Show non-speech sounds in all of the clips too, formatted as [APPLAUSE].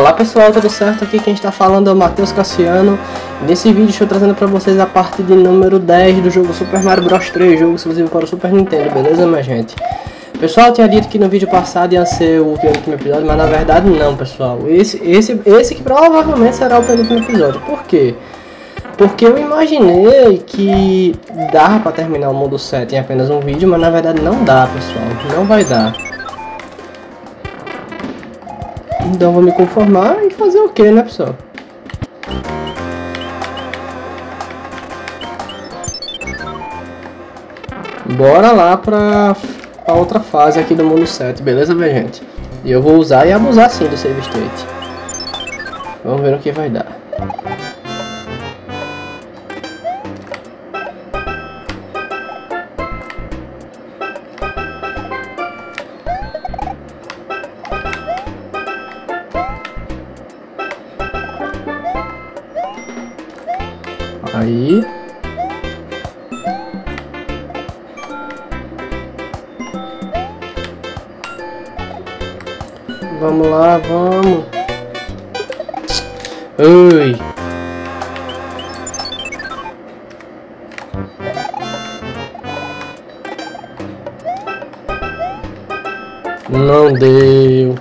Olá pessoal, tudo certo? Aqui quem está falando é o Matheus Cassiano. Nesse vídeo estou trazendo para vocês a parte de número 10 do jogo Super Mario Bros 3, jogo exclusivo para o Super Nintendo, beleza minha gente? Pessoal, eu tinha dito que no vídeo passado ia ser o último episódio, mas na verdade não, pessoal. Esse, esse, esse que provavelmente será o penúltimo episódio. Por quê? Porque eu imaginei que dá para terminar o mundo 7 em apenas um vídeo, mas na verdade não dá, pessoal. Não vai dar. Então vou me conformar e fazer o que, né, pessoal? Bora lá pra, pra outra fase aqui do mundo 7, beleza, minha gente? E eu vou usar e abusar sim do save state. Vamos ver o que vai dar. Ui. Não deu.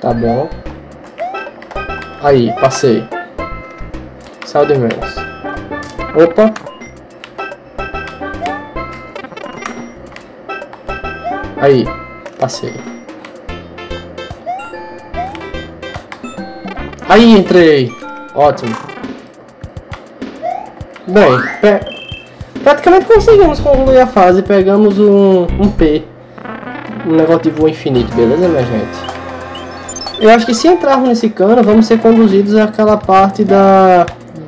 Tá bom. Aí, passei. Sal de menos. Opa. Aí, passei. Aí, entrei. Ótimo. Bem, praticamente conseguimos concluir a fase. Pegamos um, um P. Um negócio de voo infinito, beleza, minha gente? Eu acho que se entrarmos nesse cano, vamos ser conduzidos àquela parte da...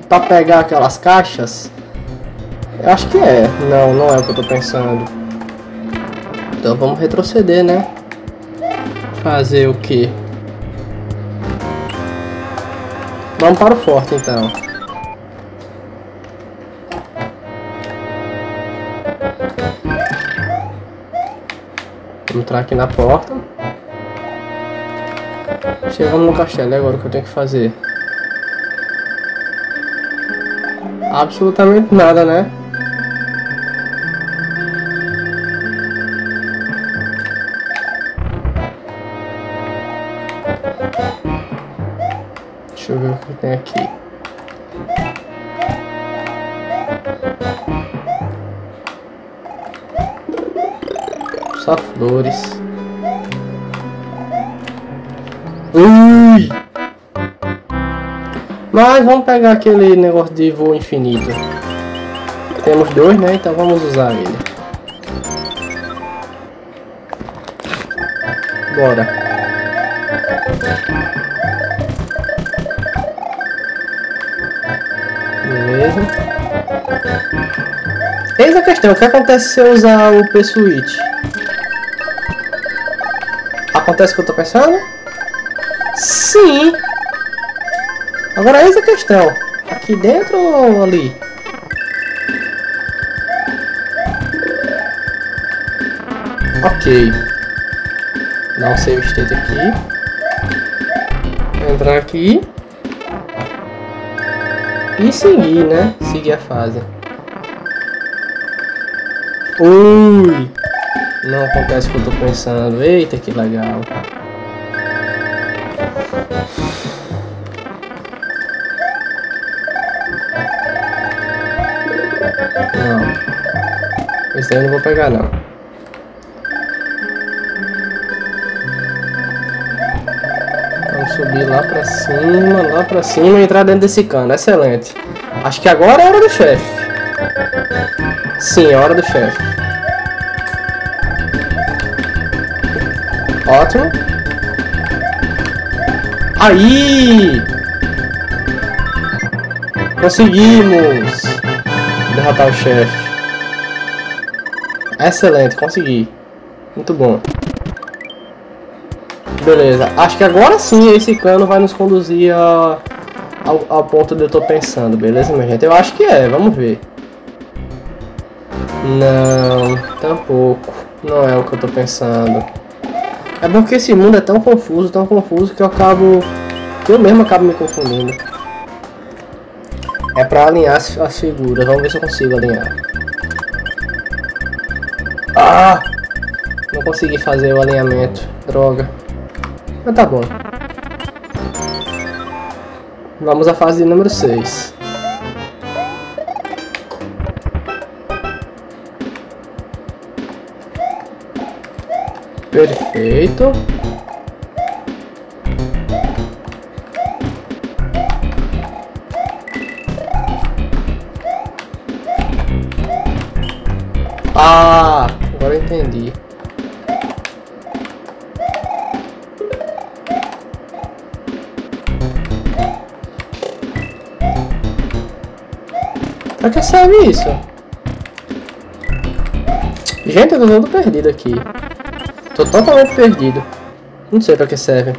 Pra pegar aquelas caixas. Eu acho que é. Não, não é o que eu tô pensando. Então vamos retroceder, né? Fazer o que? Vamos para o forte, então. Vamos entrar aqui na porta. Chegamos no castelo, é agora o que eu tenho que fazer? Absolutamente nada, né? Eu ver o que tem aqui. Só flores. Ui! Mas vamos pegar aquele negócio de voo infinito. Temos dois, né? Então vamos usar ele. Bora. Questão, o que acontece se eu usar o P-Switch? Acontece o que eu tô pensando? Sim. Agora essa é a questão. Aqui dentro ou ali? Ok. Dá um save state aqui. Entrar aqui. E seguir, né? Seguir a fase. Ui! Não acontece o que eu tô pensando. Eita, que legal. Não. Esse daí eu não vou pegar não. Vamos subir lá pra cima, lá pra cima e entrar dentro desse cano. Excelente. Acho que agora é hora do chefe. Sim, é a hora do chefe. Ótimo. Aí! Conseguimos! Derrotar o chefe. Excelente, consegui. Muito bom. Beleza, acho que agora sim esse cano vai nos conduzir a, ao, ao ponto de eu tô pensando, beleza, minha gente? Eu acho que é, vamos ver. Não, tampouco. Não é o que eu tô pensando. É porque esse mundo é tão confuso, tão confuso que eu acabo. que eu mesmo acabo me confundindo. É pra alinhar as, as figuras. Vamos ver se eu consigo alinhar. Ah! Não consegui fazer o alinhamento. Droga. Mas tá bom. Vamos à fase número 6. Perfeito. Ah, agora entendi. Pra que serve isso? Gente, eu tô todo perdido aqui. Tô totalmente perdido. Não sei pra que serve.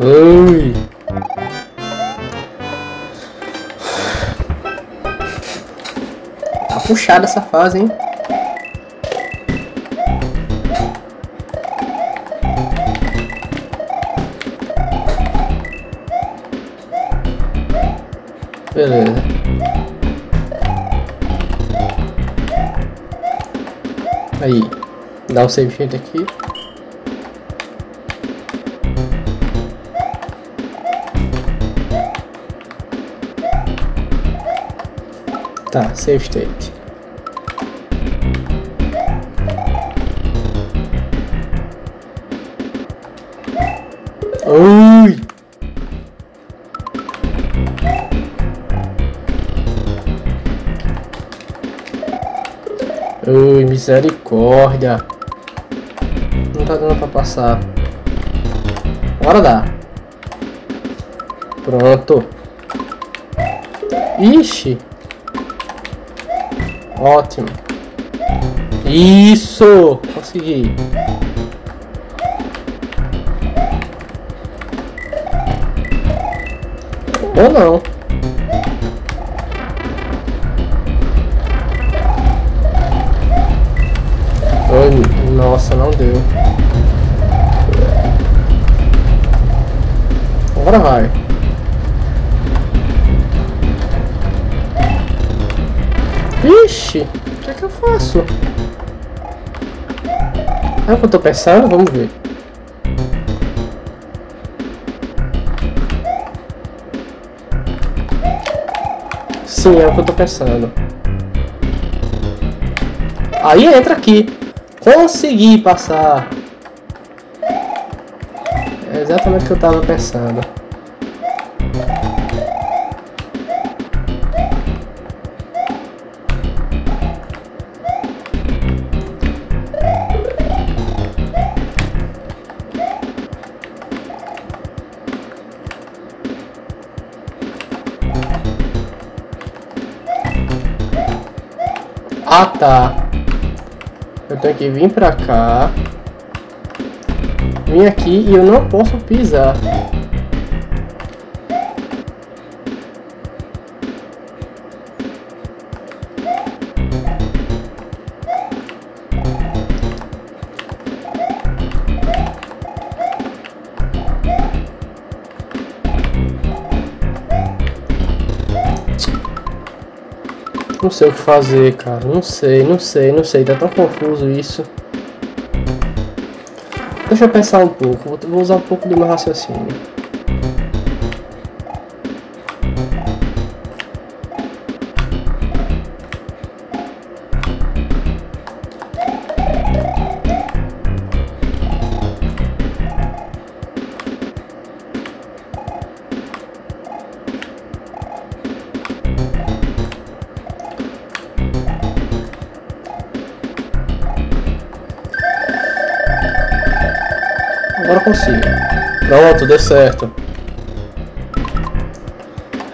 Ui. Tá puxada essa fase, hein? Beleza. Aí. Dá um save sheet aqui. Tá, save state. Misericórdia. Não tá dando pra passar. Agora dá. Pronto. Ixi. Ótimo. Isso! Consegui. Ou não. Nossa, não deu. Agora vai. Ixi, o que é que eu faço? É o que eu tô pensando? Vamos ver. Sim, é o que eu tô pensando. Aí entra aqui. Consegui passar. É exatamente o que eu estava pensando. Ah tá. Eu tenho que vir pra cá. Vim aqui e eu não posso pisar. Não sei o que fazer, cara. Não sei, não sei, não sei. Tá tão confuso isso. Deixa eu pensar um pouco. Vou usar um pouco do meu raciocínio. Consigo. Pronto, deu certo.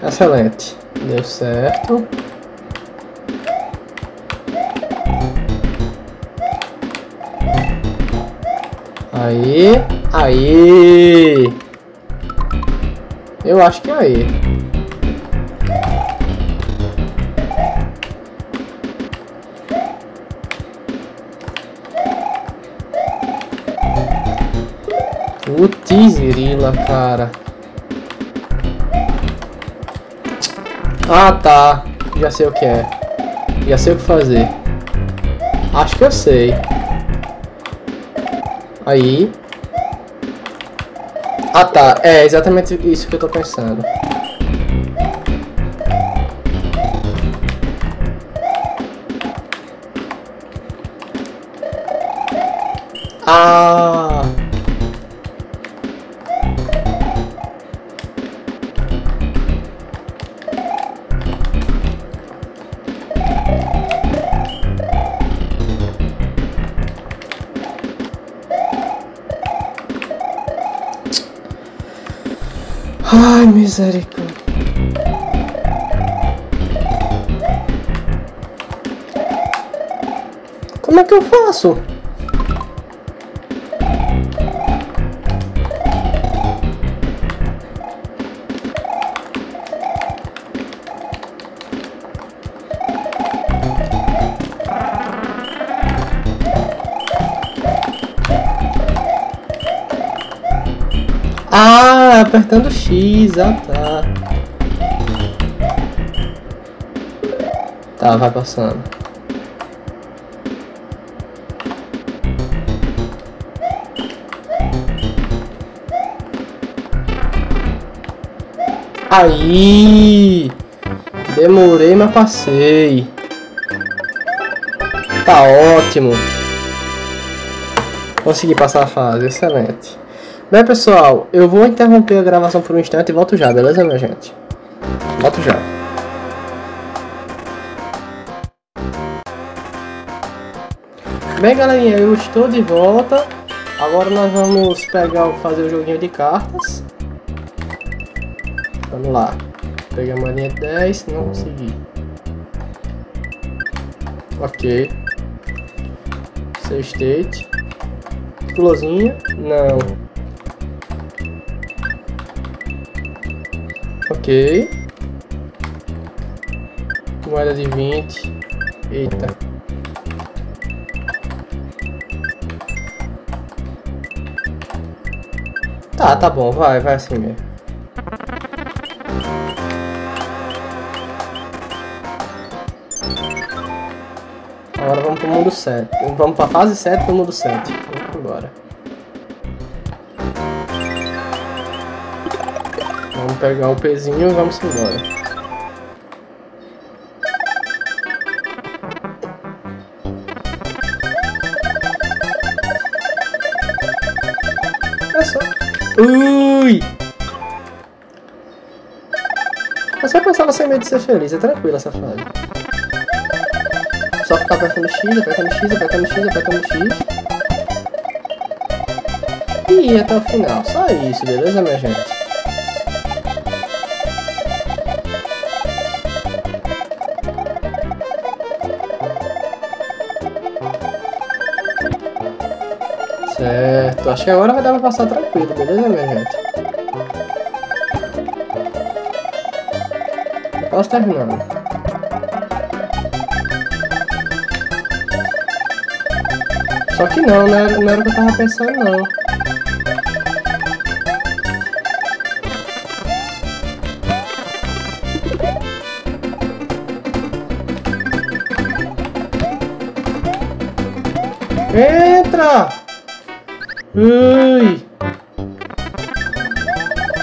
Excelente. Deu certo. Aí. Aí. Eu acho que é aí. Grila, cara. Ah, tá. Já sei o que é. Já sei o que fazer. Acho que eu sei. Aí. Ah, tá. É exatamente isso que eu tô pensando. Ai, misericórdia. Como é que eu faço? Ah, apertando X, ah tá. Tá, vai passando. Aí! Demorei, mas passei. Tá ótimo. Consegui passar a fase, excelente. Bem, pessoal, eu vou interromper a gravação por um instante e volto já, beleza, minha gente? Volto já. Bem, galerinha, eu estou de volta. Agora nós vamos pegar, fazer o joguinho de cartas. Vamos lá. Pegar a linha 10, não consegui. Ok. Save state. Explosinya, não. Ok. Moeda de 20. Eita. Tá, tá bom, vai, vai assim mesmo. Agora vamos pro mundo 7. Vamos pra fase 7 do mundo 7. Vamos pegar o pezinho e vamos embora. É só. Ui! É só pensar sem medo de ser feliz, é tranquilo essa fase. Só ficar apertando X, apertando X, apertando X, apertando X. E ir até o final. Só isso, beleza, minha gente? Acho que agora vai dar pra passar tranquilo, beleza, minha gente? Posso terminando. Só que não, não era, não era o que eu tava pensando não. Entra! Ui!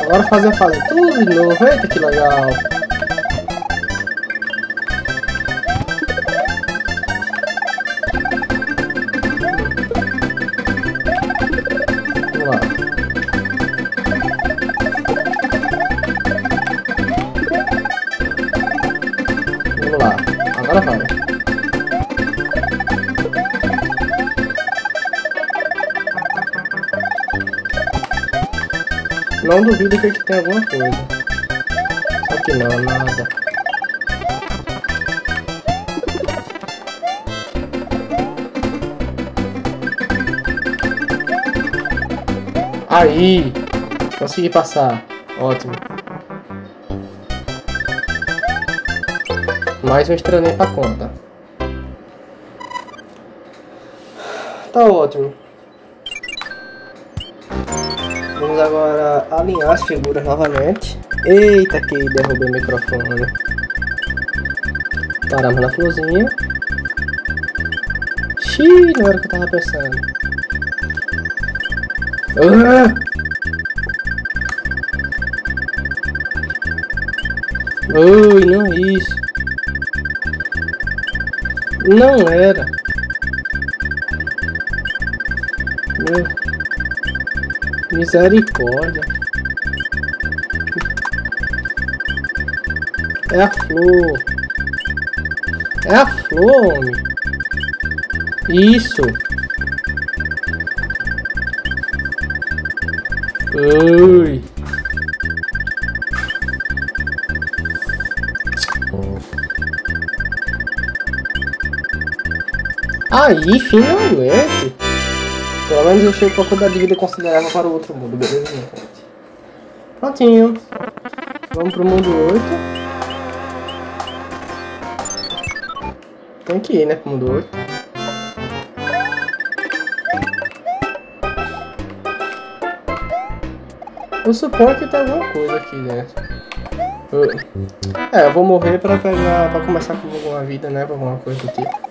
Agora fazer a fase tudo de novo. Eita, que legal! Não duvido que aqui tem alguma coisa. Só que não, nada. Aí! Consegui passar. Ótimo. Mais um estranho pra conta. Tá ótimo. Agora alinhar as figuras novamente. Eita, que derrubei o microfone. Paramos na florzinha. Xiii, não era o que eu tava pensando. Ah! Ui, não isso. Não era. Misericórdia. É a flor. É a flor, homem. Isso. Ui. Aí, finalmente. Pelo menos eu chego com a quantidade de vida considerável para o outro mundo, beleza, gente? Prontinho. Vamos pro mundo 8. Tem que ir, né, pro mundo 8. Eu suponho que tem alguma coisa aqui dentro. Eu... É, eu vou morrer pra pegar. pra começar com alguma vida, né? Pra alguma coisa do tipo.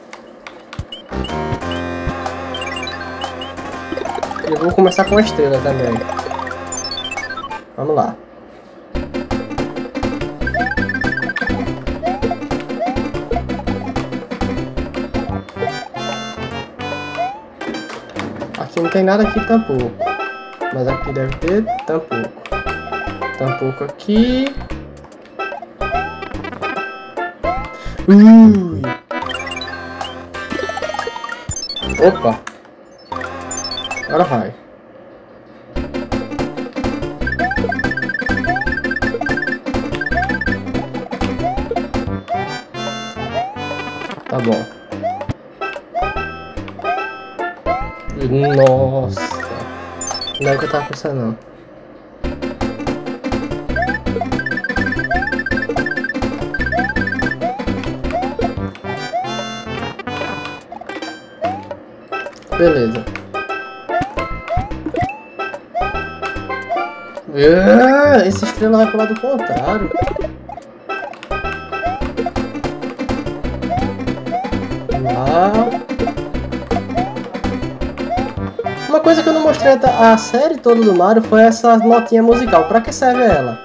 Eu vou começar com a estrela também. Vamos lá. Aqui não tem nada aqui tampouco. Mas aqui deve ter tampouco. Tampouco aqui. Ui. Opa. Agora vai. Tá bom. Nossa. Não é o que eu tava pensando, não. Beleza. É, essa estrela vai pro lado contrário. Uma coisa que eu não mostrei a série toda do Mario foi essa notinha musical. Pra que serve ela?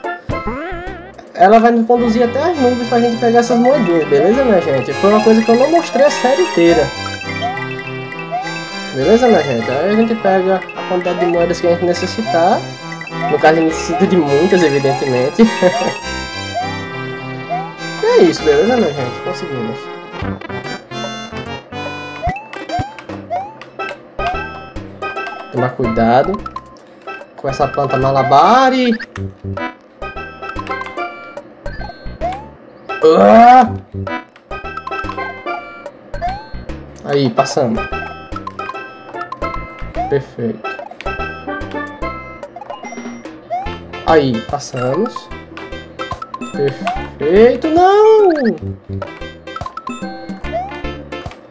Ela vai nos conduzir até as nuvens pra gente pegar essas moedinhas, beleza, minha gente? Foi uma coisa que eu não mostrei a série inteira. Beleza, minha gente? Aí a gente pega a quantidade de moedas que a gente necessitar. No caso, necessita de muitas, evidentemente. [LAUGHS] e é isso, beleza, minha gente? Conseguimos. Tomar cuidado com essa planta malabari. Ah! Aí, passamos. Perfeito. Aí, passamos. Perfeito, não!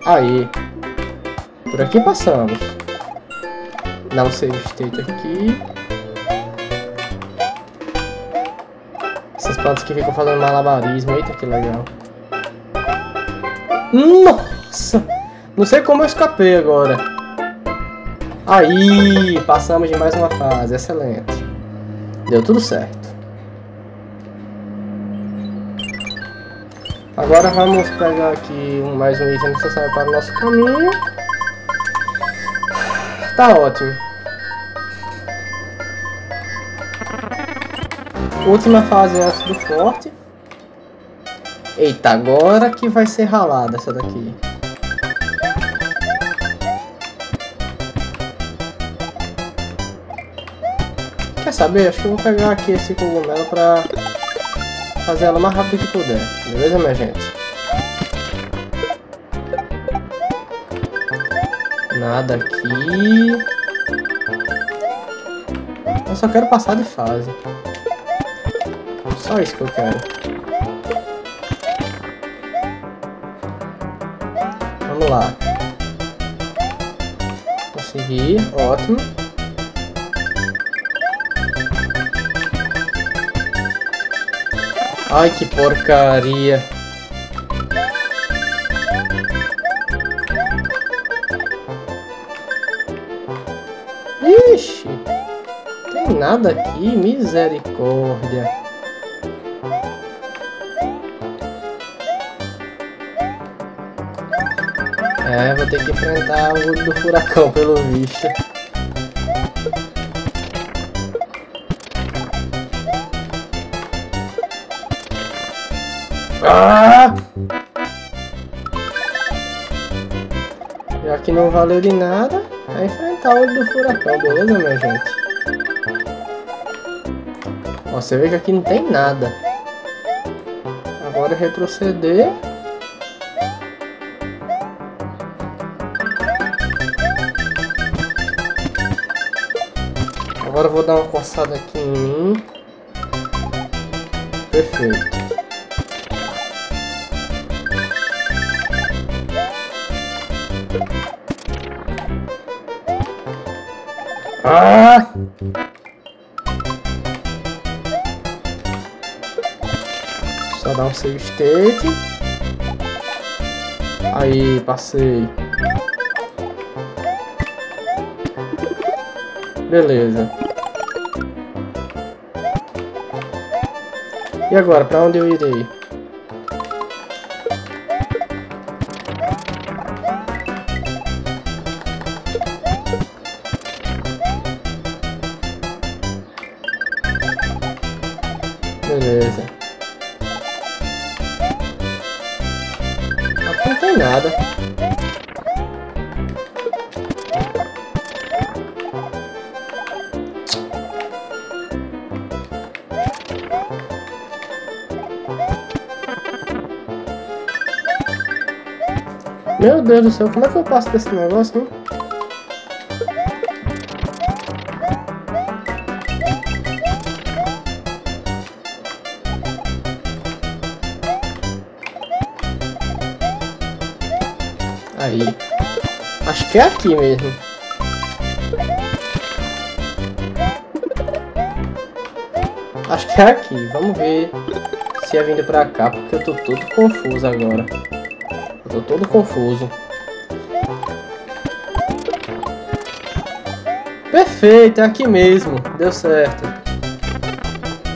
Aí. Por aqui passamos. Dá um save state aqui. Essas plantas que ficam fazendo malabarismo. Eita, que legal. Nossa! Não sei como eu escapei agora. Aí, passamos de mais uma fase. Excelente. Deu tudo certo. Agora vamos pegar aqui mais um item necessário para o nosso caminho. Tá ótimo. Última fase antes do forte. Eita, agora que vai ser ralada essa daqui. Saber? Acho que eu vou pegar aqui esse cogumelo pra fazer ela o mais rápido que puder. Beleza, minha gente? Nada aqui. Eu só quero passar de fase. Só isso que eu quero. Vamos lá. Consegui, ótimo. Ai, que porcaria. Ixi, tem nada aqui, misericórdia. É, vou ter que enfrentar o do furacão, pelo visto. Ah! Já que não valeu de nada, é enfrentar o do furacão, beleza, minha gente? Ó, você vê que aqui não tem nada. Agora retroceder. Agora eu vou dar uma coçada aqui em mim. Perfeito. Só dar um save state. Aí, passei. Beleza. E agora, pra onde eu irei? Meu Deus do céu, como é que eu passo desse negócio, hein? Aí. Acho que é aqui mesmo. Acho que é aqui. Vamos ver se é vindo pra cá, porque eu tô todo confuso agora. Todo confuso. Perfeito, é aqui mesmo. Deu certo.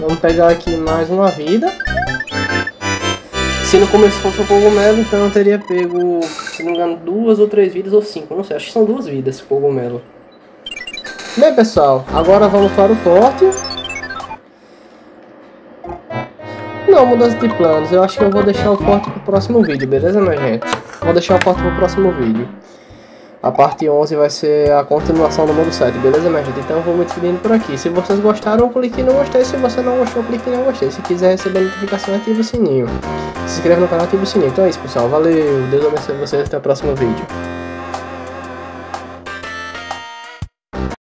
Vamos pegar aqui mais uma vida. Se no começo fosse o cogumelo, então eu teria pego, se não me engano, duas ou três vidas ou cinco, não sei, acho que são duas vidas cogumelo. Bem pessoal, agora vamos para o forte. Não, mudança de planos, eu acho que eu vou deixar o forte para o próximo vídeo, beleza minha gente? Vou deixar o forte para o próximo vídeo. A parte 11 vai ser a continuação do modo 7, beleza, minha gente? Então eu vou me despedindo por aqui. Se vocês gostaram, clique não gostei. Se você não gostou, clique não gostei. Se quiser receber notificação, ative o sininho. Se inscreve no canal, ative o sininho. Então é isso, pessoal. Valeu. Deus abençoe vocês. Até o próximo vídeo.